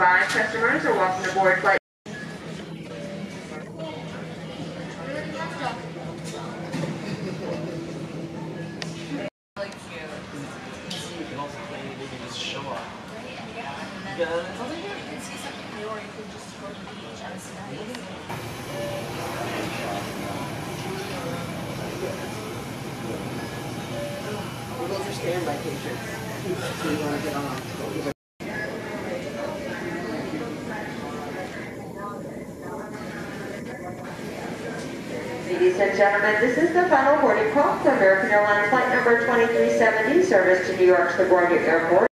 by. Customers are welcome to board flight Ladies and gentlemen, this is the final boarding call for American Airlines flight number 2370, service to New York's LaGuardia Airport.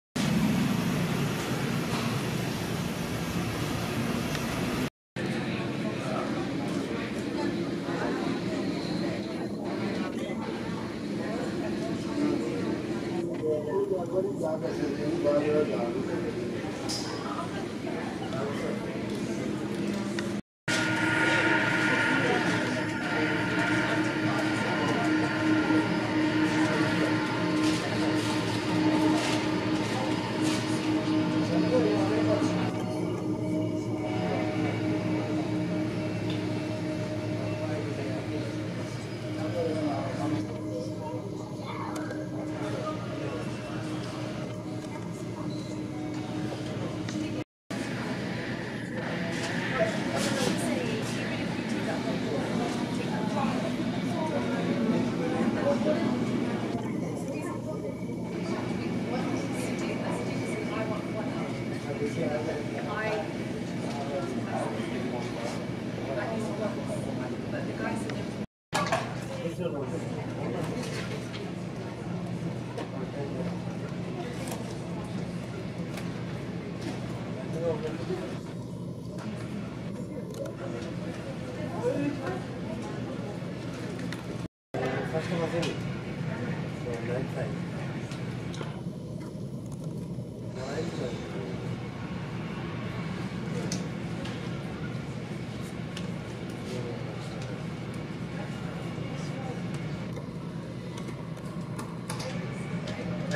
still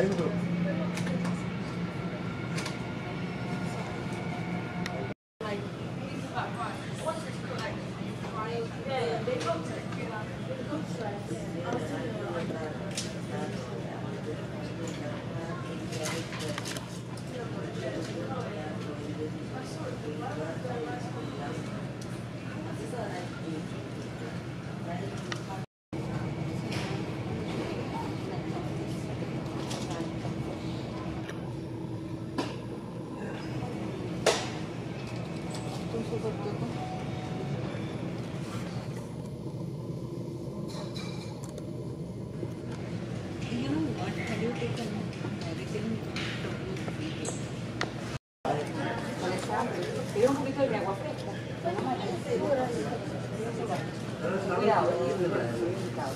You Quiero un poquito de agua fresca. Cuidado, cuidado.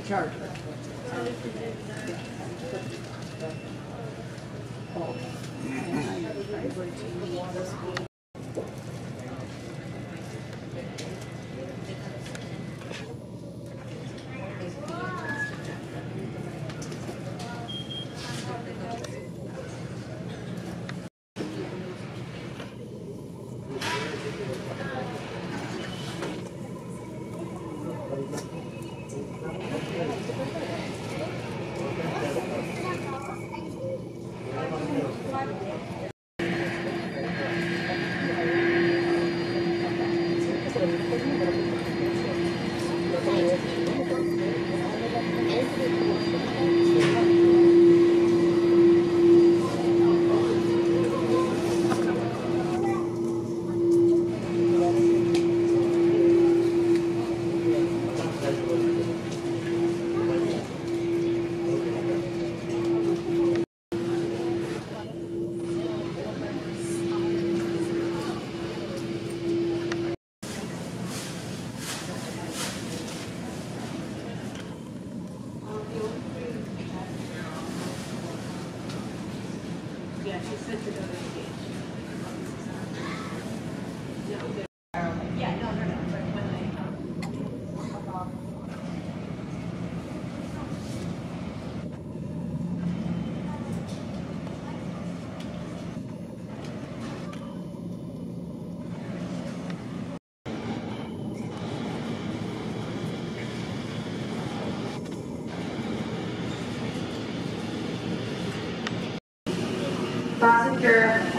The charger.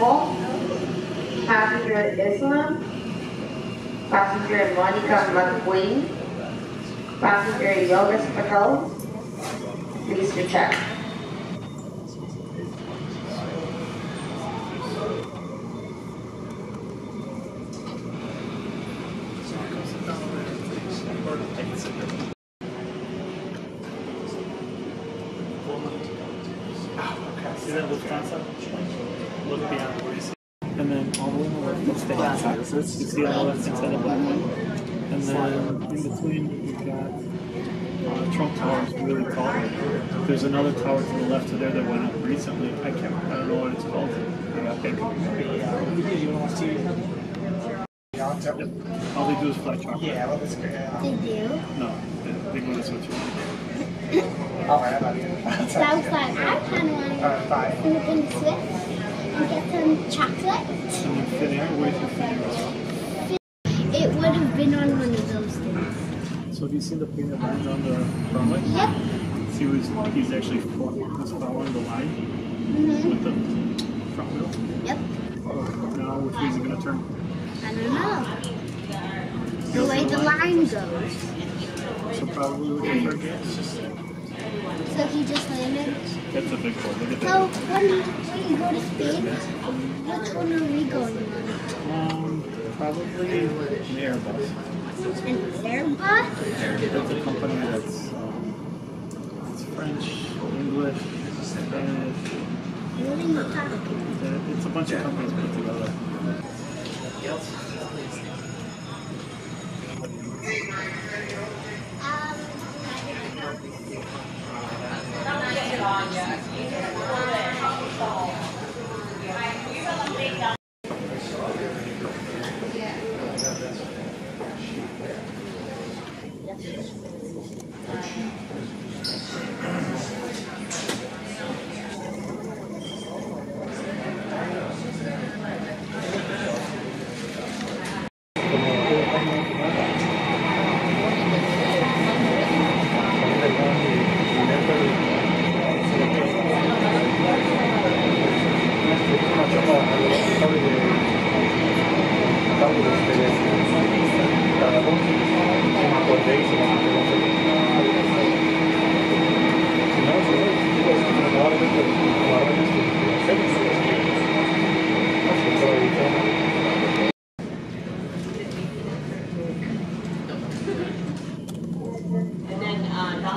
Passenger Hulk, passenger Islam, passenger Monica McQueen, passenger Yogesh Patel. Please to check. See that Lufthansa? Look beyond where you see. And then all the way on the left is the Hansa. You see on the left hand side of black one. And then in between, you've got uh, Trump Tower is really tall. There's another tower to the left of there that went up recently. I can't, I don't know what it's called. They got big. Yep. All they do is fly chocolate. Yeah, well, that's great. They do. No, they, they go to Switzerland. All right, about it. That was fun. I kind of want All right, bye. to move in Swiss and get some chocolate. And then Finnair, where's your Finnair? It would have been on one of those things. So have you seen the plane that lands on the runway? Yep. See, he's, he's actually he's following the line hmm with the front wheel. Yep. Now, which way is he going to turn? I don't know. The way the line goes. So probably for gas. So he just landed. That's a big one. Look at So that. when, when you go to Spain, which one are we going on? Um, probably an Airbus. That's a company that's um, it's French, English, Spanish. Really not talking. It's a bunch of companies put together. And then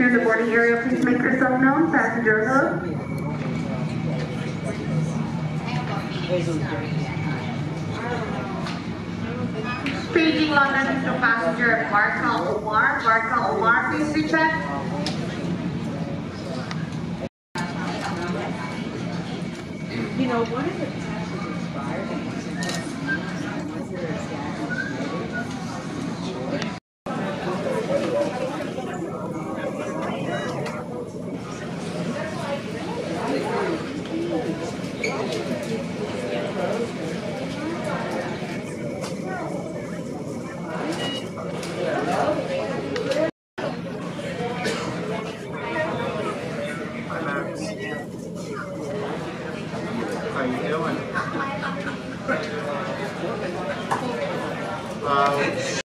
In the boarding area, please make yourself known. Passenger Hook. Paging London Heathrow passenger Barkel Omar. Barkel Omar, please recheck. You know, one of the passes expired and was there a status? Hi, Max. How you doing? Um,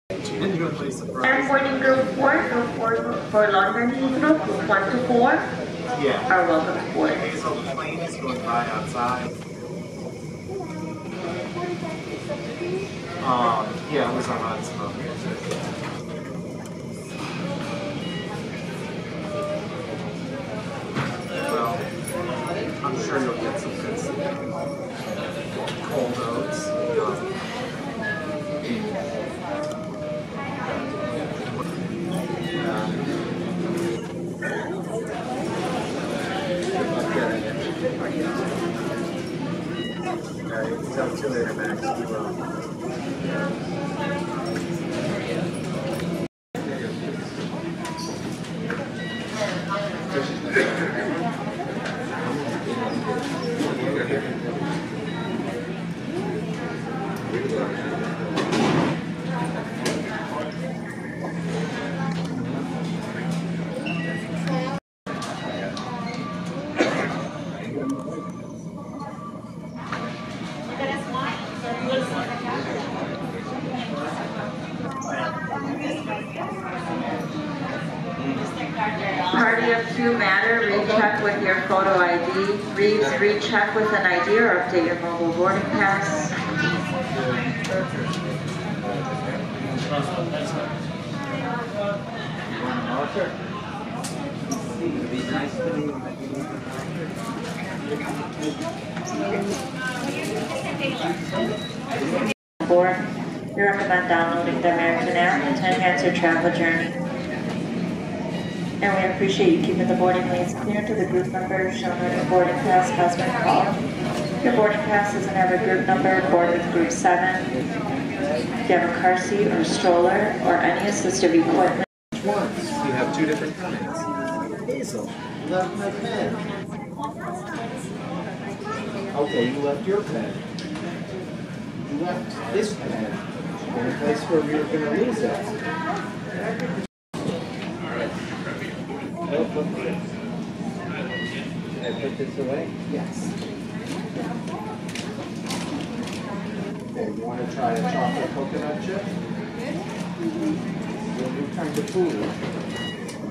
play boarding group four, group four for London Heathrow, group one to four Yeah. are welcome aboard. Okay, so the plane is going by outside. Um, yeah, it was on Huntsville. Well, I'm sure you'll get some Tell you You, matter, recheck with your photo ID. Reeves, recheck with an ID or update your mobile boarding pass. Board, we recommend downloading the American app to enhance your travel journey. And we appreciate you keeping the boarding lanes clear to the group number shown on your boarding pass has been called. Your boarding pass isn't have a group number, board with group seven. If you have a car seat or stroller or any assistive equipment, Once, you have two different comments. Hazel, left my pen. Okay, you left your pen. You left this pen in a place where we were gonna lose it. Oh, look good. Can this away? Yes. Okay, you wanna try a chocolate coconut chip? Mm-hmm. Your new kind of food.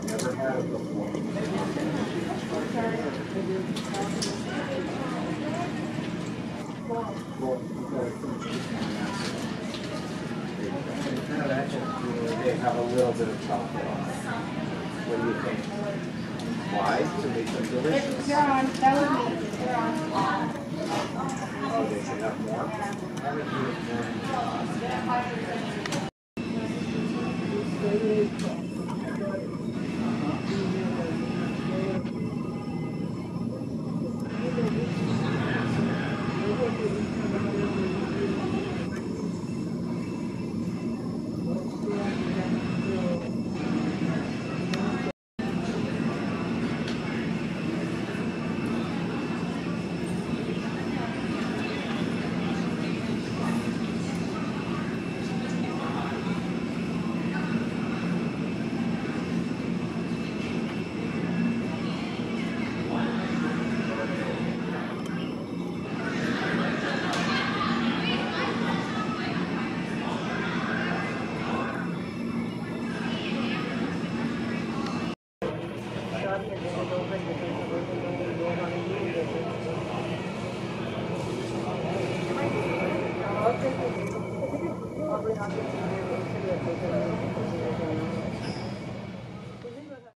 Never had it before. They have a little bit of chocolate on it. What do you think? Why? To make them delicious. You're on, that was me, you're on. Oh, they should have more? Have it here, more.